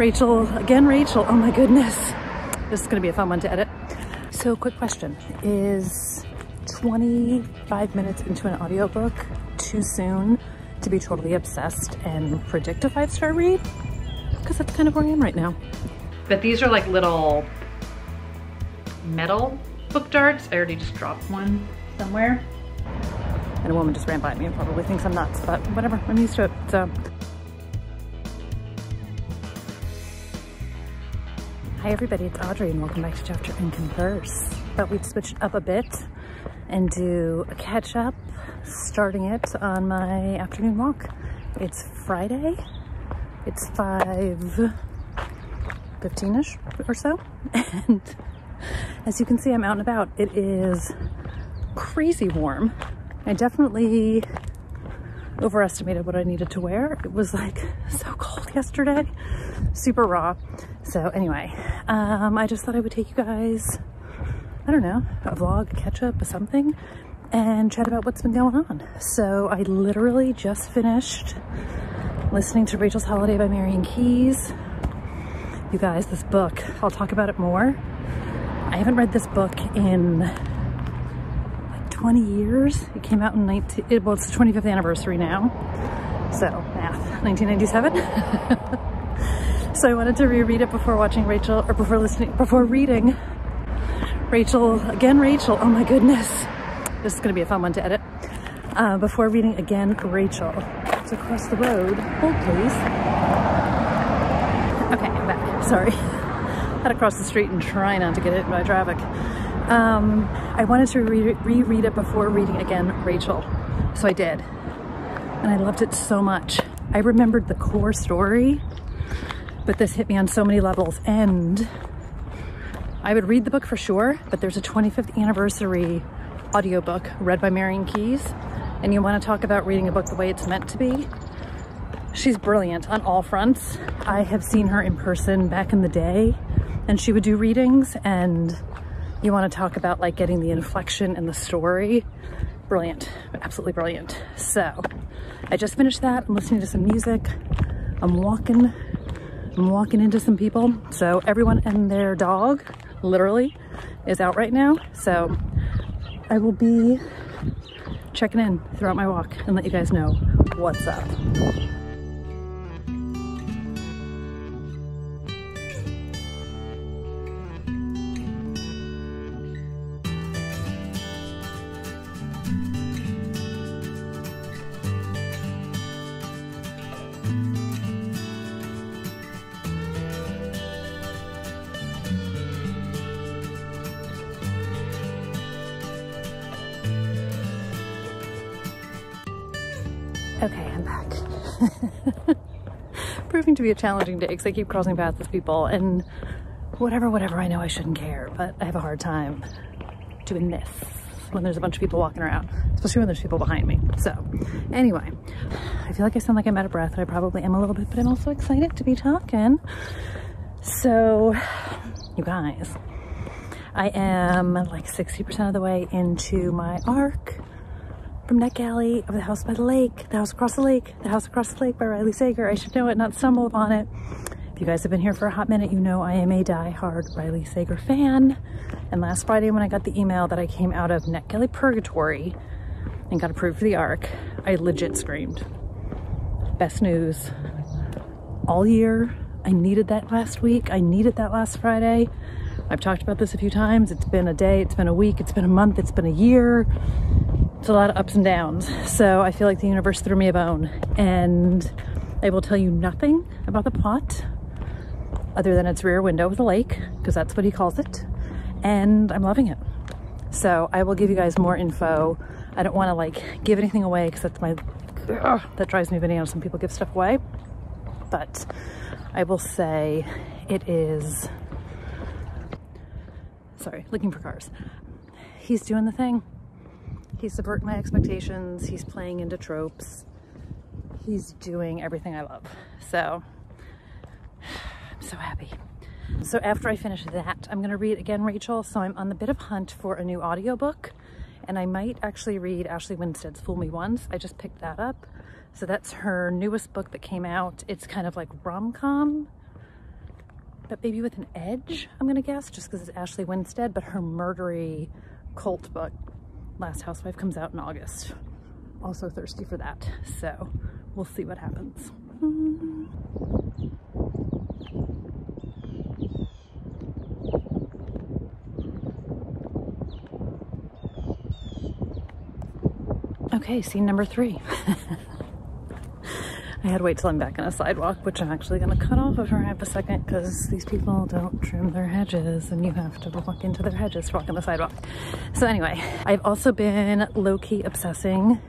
Rachel, again Rachel, oh my goodness. This is gonna be a fun one to edit. So quick question, is 25 minutes into an audiobook too soon to be totally obsessed and predict a five-star read? Because that's kind of where I am right now. But these are like little metal book darts. I already just dropped one somewhere. And a woman just ran by me and probably thinks I'm nuts, but whatever, I'm used to it, so. Hi everybody, it's Audrey and welcome back to Chapter and Converse. Thought we'd switch up a bit and do a catch up, starting it on my afternoon walk. It's Friday, it's 5 15-ish or so, and as you can see, I'm out and about. It is crazy warm. I definitely overestimated what I needed to wear. It was like so cold yesterday, super raw. So anyway, um, I just thought I would take you guys, I don't know, a vlog, a catch up, or something, and chat about what's been going on. So I literally just finished listening to Rachel's Holiday by Marian Keyes. You guys, this book, I'll talk about it more. I haven't read this book in 20 years. It came out in 19, it, well, it's the 25th anniversary now. So math, 1997. so I wanted to reread it before watching Rachel, or before listening, before reading Rachel, again Rachel, oh my goodness. This is gonna be a fun one to edit. Uh, before reading again Rachel. It's across the road. Hold please. Okay, I'm back, sorry. Had to cross the street and try not to get hit by traffic. Um, I wanted to re reread it before reading again Rachel, so I did. And I loved it so much. I remembered the core story, but this hit me on so many levels. And I would read the book for sure, but there's a 25th anniversary audiobook read by Marian Keyes. And you want to talk about reading a book the way it's meant to be. She's brilliant on all fronts. I have seen her in person back in the day and she would do readings and you want to talk about like getting the inflection in the story. Brilliant, absolutely brilliant. So I just finished that. I'm listening to some music. I'm walking, I'm walking into some people. So everyone and their dog literally is out right now. So I will be checking in throughout my walk and let you guys know what's up. To be a challenging day because I keep crossing paths with people and whatever, whatever, I know I shouldn't care, but I have a hard time doing this when there's a bunch of people walking around, especially when there's people behind me. So anyway, I feel like I sound like I'm out of breath. And I probably am a little bit, but I'm also excited to be talking. So you guys, I am like 60% of the way into my arc from NetGalley of The House by the Lake, The House Across the Lake, The House Across the Lake by Riley Sager. I should know it, not stumble upon it. If you guys have been here for a hot minute, you know I am a die-hard Riley Sager fan. And last Friday when I got the email that I came out of NetGalley Purgatory and got approved for the ARC, I legit screamed. Best news all year. I needed that last week. I needed that last Friday. I've talked about this a few times. It's been a day, it's been a week, it's been a month, it's been a year it's a lot of ups and downs. So I feel like the universe threw me a bone and I will tell you nothing about the plot other than its rear window with a lake because that's what he calls it. And I'm loving it. So I will give you guys more info. I don't want to like give anything away because that's my, ugh, that drives me bananas when people give stuff away. But I will say it is, sorry, looking for cars. He's doing the thing. He's subverting my expectations. He's playing into tropes. He's doing everything I love. So I'm so happy. So after I finish that, I'm gonna read again Rachel. So I'm on the bit of hunt for a new audiobook and I might actually read Ashley Winstead's Fool Me Once. I just picked that up. So that's her newest book that came out. It's kind of like rom-com but maybe with an edge, I'm gonna guess, just because it's Ashley Winstead, but her murdery cult book, Last Housewife, comes out in August. Also thirsty for that, so we'll see what happens. Okay, scene number three. I had to wait till I'm back on a sidewalk, which I'm actually gonna cut off of for half a second because these people don't trim their hedges and you have to walk into their hedges to walk on the sidewalk. So anyway, I've also been low-key obsessing,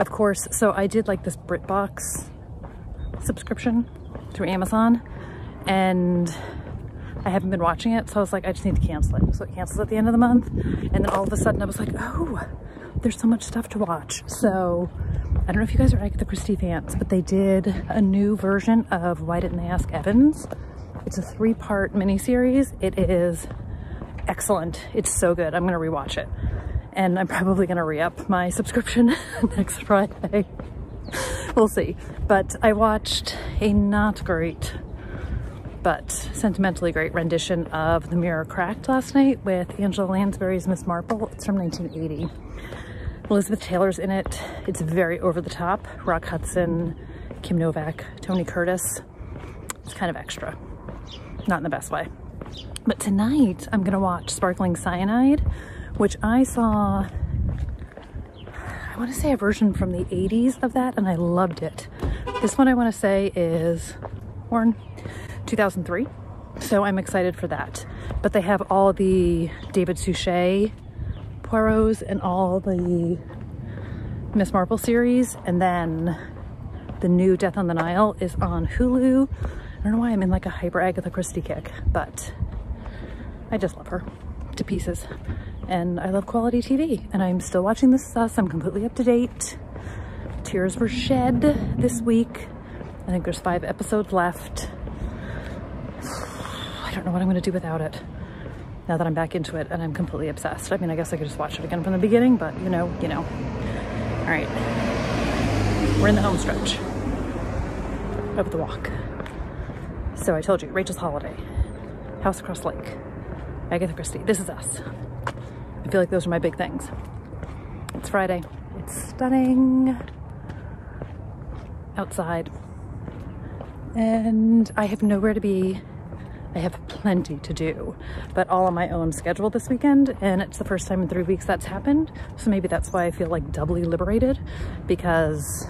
of course. So I did like this BritBox subscription through Amazon and I haven't been watching it. So I was like, I just need to cancel it. So it cancels at the end of the month. And then all of a sudden I was like, oh, there's so much stuff to watch. So I don't know if you guys are Agatha Christie fans, but they did a new version of Why Didn't They Ask Evans? It's a three-part miniseries. It is excellent. It's so good. I'm gonna rewatch it. And I'm probably gonna re-up my subscription next Friday. we'll see. But I watched a not great but sentimentally great rendition of The Mirror Crack'd last night with Angela Lansbury's Miss Marple. It's from 1980. Elizabeth Taylor's in it. It's very over the top. Rock Hudson, Kim Novak, Tony Curtis. It's kind of extra. Not in the best way. But tonight I'm gonna watch Sparkling Cyanide, which I saw, I wanna say a version from the 80s of that and I loved it. This one I wanna say is born 2003. So I'm excited for that. But they have all the David Suchet Poirot's and all the Miss Marple series. And then the new Death on the Nile is on Hulu. I don't know why I'm in like a hyper Agatha Christie kick, but I just love her to pieces. And I love quality TV. And I'm still watching This Is. I'm completely up to date. Tears were shed this week. I think there's five episodes left. I don't know what I'm gonna do without it now that I'm back into it and I'm completely obsessed. I mean, I guess I could just watch it again from the beginning, but you know, you know. All right, we're in the home stretch of the walk. So I told you, Rachel's Holiday, House Across Lake, Agatha Christie, This Is Us. I feel like those are my big things. It's Friday. It's stunning outside. And I have nowhere to be I have plenty to do, but all on my own schedule this weekend. And it's the first time in three weeks that's happened. So maybe that's why I feel like doubly liberated because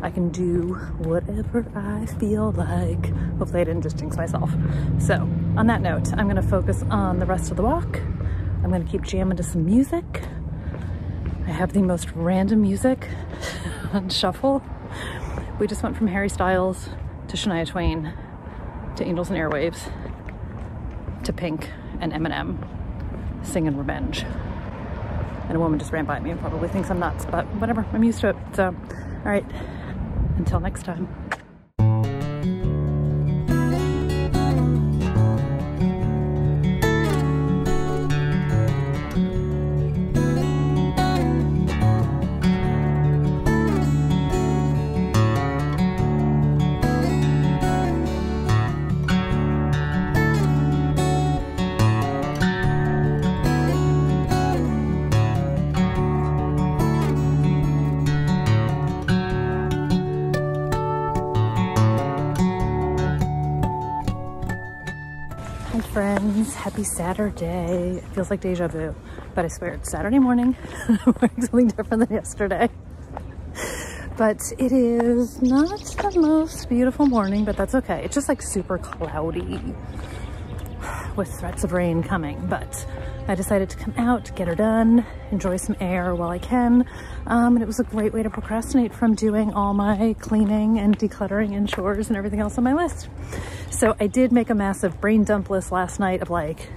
I can do whatever I feel like. Hopefully I didn't just jinx myself. So on that note, I'm gonna focus on the rest of the walk. I'm gonna keep jamming to some music. I have the most random music on shuffle. We just went from Harry Styles to Shania Twain to Angels and Airwaves to Pink and Eminem singing Revenge. And a woman just ran by me and probably thinks I'm nuts, but whatever, I'm used to it. So, all right, until next time. Friends. Happy Saturday. It feels like deja vu, but I swear it's Saturday morning. I'm wearing something different than yesterday. But it is not the most beautiful morning, but that's okay. It's just like super cloudy with threats of rain coming, but I decided to come out, get her done, enjoy some air while I can. Um, and it was a great way to procrastinate from doing all my cleaning and decluttering and chores and everything else on my list. So I did make a massive brain dump list last night of like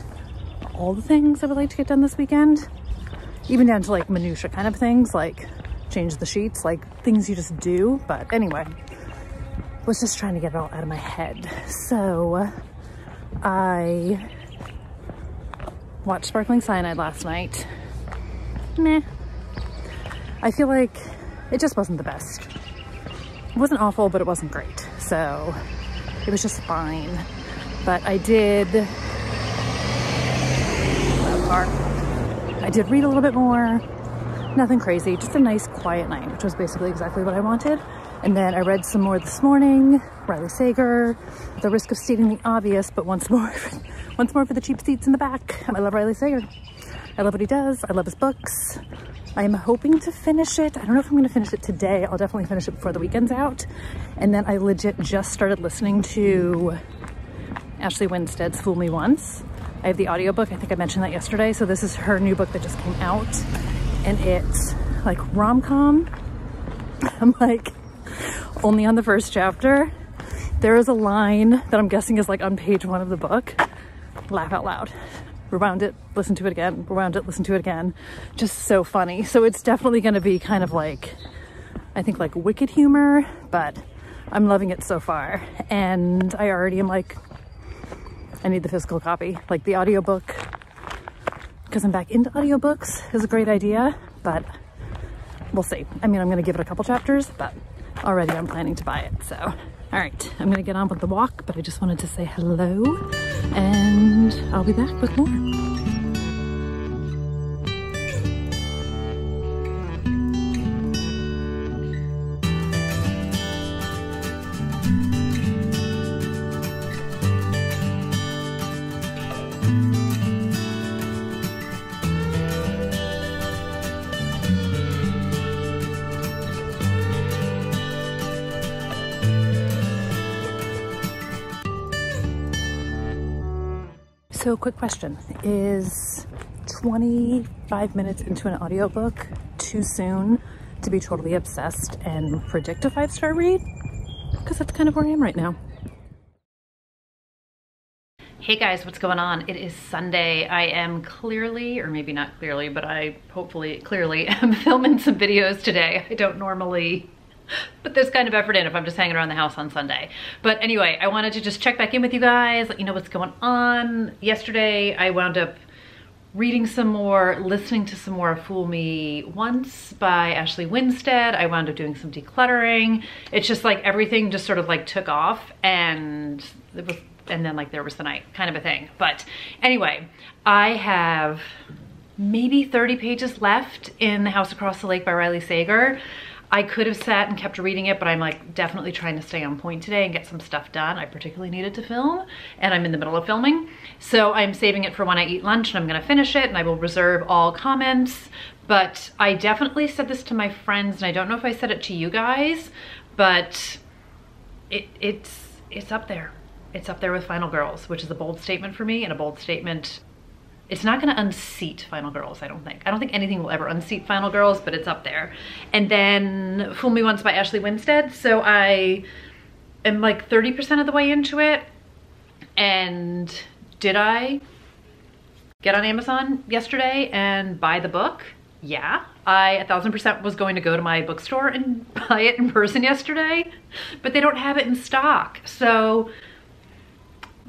all the things I would like to get done this weekend, even down to like minutia kind of things like change the sheets, like things you just do. But anyway, was just trying to get it all out of my head. So I watched Sparkling Cyanide last night. Meh. I feel like it just wasn't the best. It wasn't awful, but it wasn't great. So it was just fine. But I did. I did read a little bit more, nothing crazy, just a nice quiet night, which was basically exactly what I wanted. And then I read some more this morning, Riley Sager, the risk of stating the obvious, but once more, once more for the cheap seats in the back. I love Riley Sager. I love what he does. I love his books. I'm hoping to finish it. I don't know if I'm gonna finish it today. I'll definitely finish it before the weekend's out. And then I legit just started listening to Ashley Winstead's Fool Me Once. I have the audiobook. I think I mentioned that yesterday. So this is her new book that just came out and it's like rom-com. I'm like only on the first chapter. There is a line that I'm guessing is like on page one of the book. Laugh out loud. Rewound it, listen to it again, rewound it, listen to it again. Just so funny. So it's definitely gonna be kind of like, I think like wicked humor, but I'm loving it so far. And I already am like I need the physical copy. Like the audiobook, because I'm back into audiobooks is a great idea, but we'll see. I mean, I'm gonna give it a couple chapters, but already I'm planning to buy it, so. All right, I'm gonna get on with the walk, but I just wanted to say hello and I'll be back with more. So quick question, is 25 minutes into an audiobook too soon to be totally obsessed and predict a five-star read? Because that's kind of where I am right now. Hey guys, what's going on? It is Sunday. I am clearly, or maybe not clearly, but I hopefully clearly am filming some videos today. I don't normally put this kind of effort in if I'm just hanging around the house on Sunday. But anyway, I wanted to just check back in with you guys, let you know what's going on. Yesterday, I wound up reading some more, listening to some more Fool Me Once by Ashley Winstead. I wound up doing some decluttering. It's just like everything just sort of like took off and it was, and then like there was the night kind of a thing. But anyway, I have maybe 30 pages left in The House Across the Lake by Riley Sager. I could have sat and kept reading it, but I'm like definitely trying to stay on point today and get some stuff done. I particularly needed to film and I'm in the middle of filming. So I'm saving it for when I eat lunch and I'm gonna finish it and I will reserve all comments. But I definitely said this to my friends and I don't know if I said it to you guys, but it, it's, it's up there. It's up there with Final Girls, which is a bold statement for me and a bold statement it's not gonna unseat Final Girls, I don't think. I don't think anything will ever unseat Final Girls, but it's up there. And then Fool Me Once by Ashley Winstead. So I am like 30% of the way into it. And did I get on Amazon yesterday and buy the book? Yeah, I a thousand percent was going to go to my bookstore and buy it in person yesterday, but they don't have it in stock. So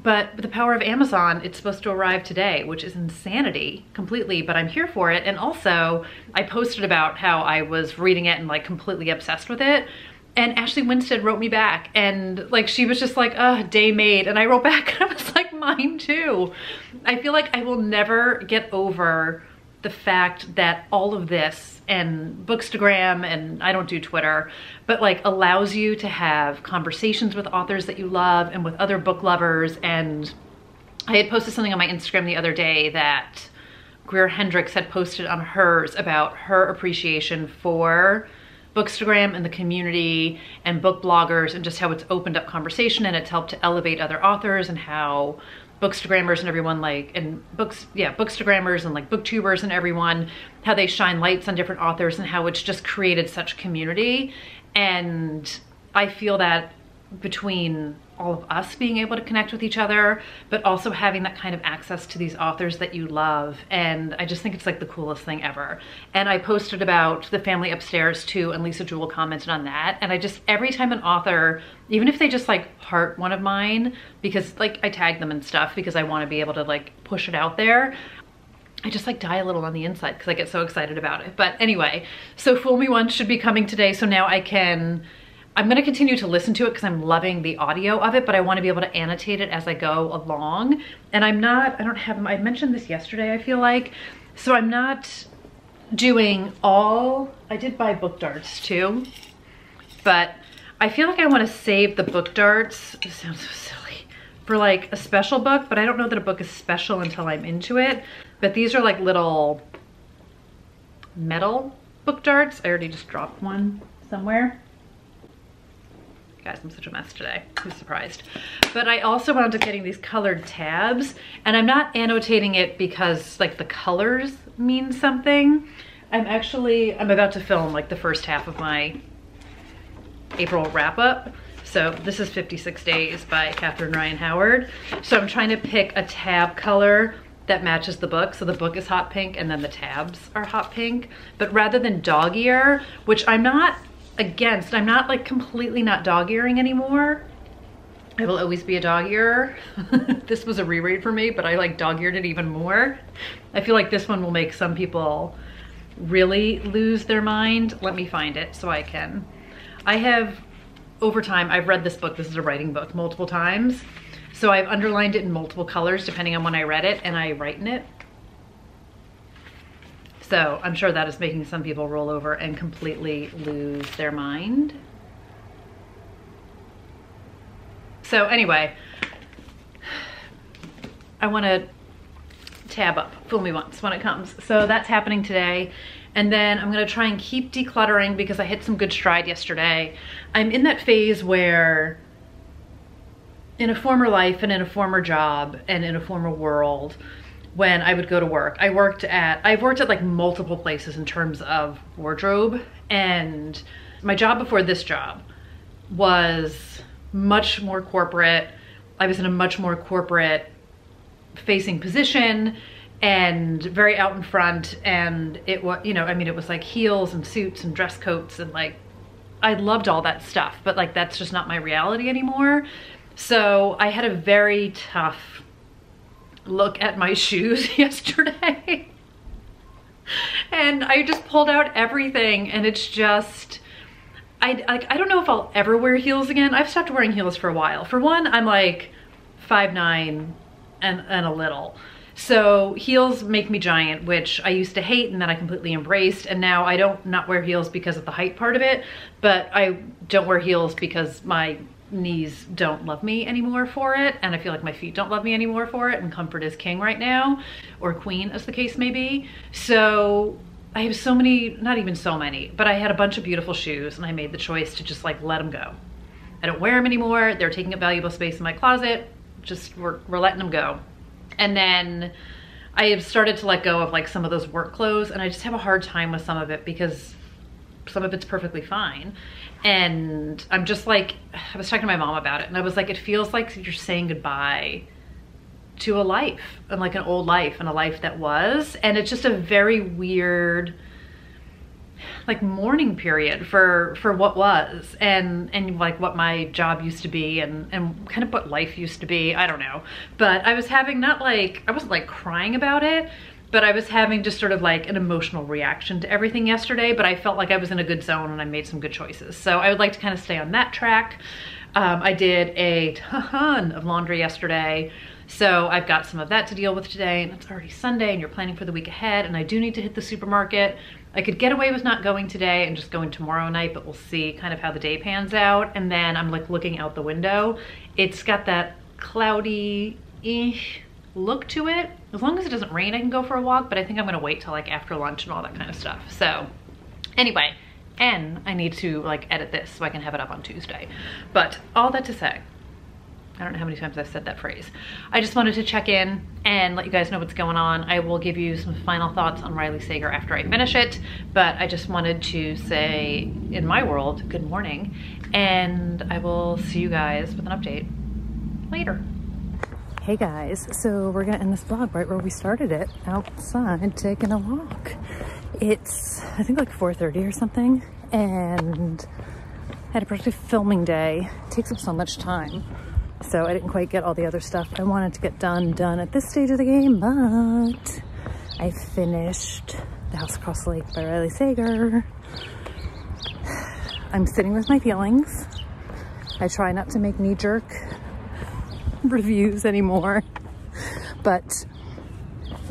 but the power of Amazon, it's supposed to arrive today, which is insanity completely, but I'm here for it. And also I posted about how I was reading it and like completely obsessed with it. And Ashley Winstead wrote me back and like she was just like, uh, day made. And I wrote back and I was like, mine too. I feel like I will never get over the fact that all of this and Bookstagram and I don't do Twitter, but like allows you to have conversations with authors that you love and with other book lovers. And I had posted something on my Instagram the other day that Greer Hendricks had posted on hers about her appreciation for Bookstagram and the community and book bloggers and just how it's opened up conversation and it's helped to elevate other authors and how bookstagrammers and everyone like and books yeah bookstagrammers and like booktubers and everyone how they shine lights on different authors and how it's just created such community. And i feel that between all of us being able to connect with each other, but also having that kind of access to these authors that you love. And I just think it's like the coolest thing ever. And I posted about the family upstairs too, and Lisa Jewell commented on that. And I just, every time an author, even if they just like heart one of mine, because like I tag them and stuff because I want to be able to like push it out there, I just like die a little on the inside because I get so excited about it. But anyway, so Fool Me Once should be coming today. So now I can I'm gonna continue to listen to it because I'm loving the audio of it, but I wanna be able to annotate it as I go along. And I'm not, I don't have, I mentioned this yesterday, I feel like. So I'm not doing all, I did buy book darts too, but I feel like I wanna save the book darts, this sounds so silly, for like a special book, but I don't know that a book is special until I'm into it. But these are like little metal book darts. I already just dropped one somewhere. Guys, I'm such a mess today. Who's surprised? But I also wound up getting these colored tabs and I'm not annotating it because like the colors mean something. I'm actually, I'm about to film like the first half of my April wrap up. So this is 56 Days by Catherine Ryan Howard. So I'm trying to pick a tab color that matches the book. So the book is hot pink and then the tabs are hot pink. But rather than dog ear, which I'm not against, I'm not like completely not dog earing anymore. I will always be a dog ear. this was a reread for me, but I like dog eared it even more. I feel like this one will make some people really lose their mind. Let me find it so I can. I have, over time, I've read this book, this is a writing book, multiple times. So I've underlined it in multiple colors depending on when I read it and I write in it. So I'm sure that is making some people roll over and completely lose their mind. So anyway, I want to tab up Fool Me Once when it comes. So that's happening today. And then I'm gonna try and keep decluttering because I hit some good stride yesterday. I'm in that phase where in a former life and in a former job and in a former world when I would go to work. I worked at, I've worked at like multiple places in terms of wardrobe and my job before this job was much more corporate. I was in a much more corporate facing position and very out in front and it was, you know, I mean, it was like heels and suits and dress coats and like, I loved all that stuff, but like, that's just not my reality anymore. So I had a very tough look at my shoes yesterday. and I just pulled out everything and it's just, I, like, I don't know if I'll ever wear heels again. I've stopped wearing heels for a while. For one, I'm like five nine and, and a little. So heels make me giant, which I used to hate and then I completely embraced. And now I don't not wear heels because of the height part of it, but I don't wear heels because my knees don't love me anymore for it and I feel like my feet don't love me anymore for it and comfort is king right now or queen as the case may be. So I have so many, not even so many, but I had a bunch of beautiful shoes and I made the choice to just like let them go. I don't wear them anymore. They're taking up valuable space in my closet. Just we're, we're letting them go. And then I have started to let go of like some of those work clothes and I just have a hard time with some of it because some of it's perfectly fine. And I'm just like, I was talking to my mom about it and I was like, it feels like you're saying goodbye to a life and like an old life and a life that was. And it's just a very weird, like mourning period for for what was and and like what my job used to be and and kind of what life used to be i don't know but i was having not like i wasn't like crying about it but I was having just sort of like an emotional reaction to everything yesterday, but I felt like I was in a good zone and I made some good choices. So I would like to kind of stay on that track. Um, I did a ton of laundry yesterday. So I've got some of that to deal with today and it's already Sunday and you're planning for the week ahead and I do need to hit the supermarket. I could get away with not going today and just going tomorrow night, but we'll see kind of how the day pans out. And then I'm like looking out the window. It's got that cloudy-ish look to it. As long as it doesn't rain, I can go for a walk, but I think I'm gonna wait till like after lunch and all that kind of stuff. So anyway, and I need to like edit this so I can have it up on Tuesday. But all that to say, I don't know how many times I've said that phrase. I just wanted to check in and let you guys know what's going on. I will give you some final thoughts on Riley Sager after I finish it, but I just wanted to say, in my world, good morning, and I will see you guys with an update later. Hey guys, so we're gonna end this vlog right where we started it, outside taking a walk. It's, I think like 4.30 or something, and I had a productive filming day. It takes up so much time, so I didn't quite get all the other stuff I wanted to get done, done at this stage of the game, but I finished The House Across the Lake by Riley Sager. I'm sitting with my feelings. I try not to make knee jerk reviews anymore, but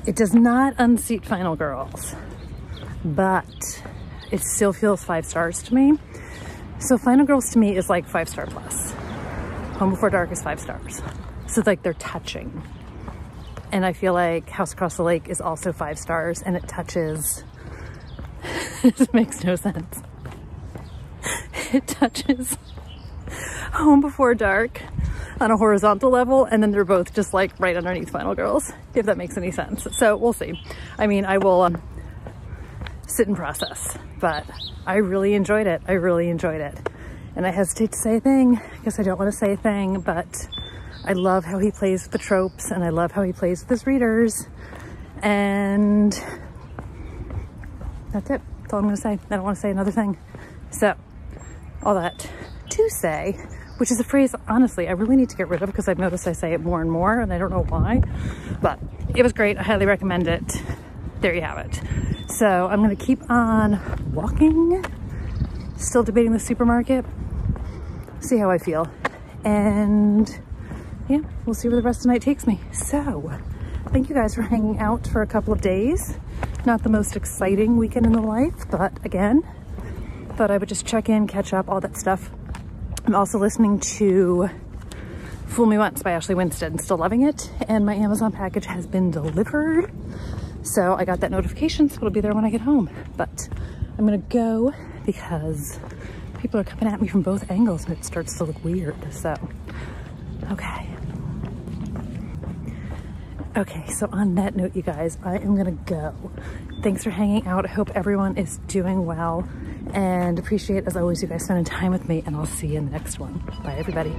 it does not unseat Final Girls, but it still feels five stars to me. So Final Girls to me is like five star plus. Home Before Dark is five stars. So it's like they're touching. And I feel like House Across the Lake is also five stars and it touches, it makes no sense. It touches Home Before Dark on a horizontal level and then they're both just like right underneath Final Girls, if that makes any sense. So we'll see. I mean, I will um, sit and process, but I really enjoyed it. I really enjoyed it. And I hesitate to say a thing because I don't want to say a thing, but I love how he plays with the tropes and I love how he plays with his readers. And that's it. That's all I'm gonna say. I don't wanna say another thing. So, all that to say, which is a phrase, honestly, I really need to get rid of because I've noticed I say it more and more and I don't know why, but it was great. I highly recommend it. There you have it. So I'm gonna keep on walking, still debating the supermarket, see how I feel. And yeah, we'll see where the rest of the night takes me. So, thank you guys for hanging out for a couple of days. Not the most exciting weekend in the life, but again, thought I would just check in, catch up, all that stuff. I'm also listening to Fool Me Once by Ashley Winstead, still loving it. And my Amazon package has been delivered. So I got that notification, so it'll be there when I get home. But I'm gonna go because people are coming at me from both angles and it starts to look weird. So, okay. Okay, so on that note, you guys, I am gonna go. Thanks for hanging out. I hope everyone is doing well and appreciate, as always, you guys spending time with me and I'll see you in the next one. Bye, everybody.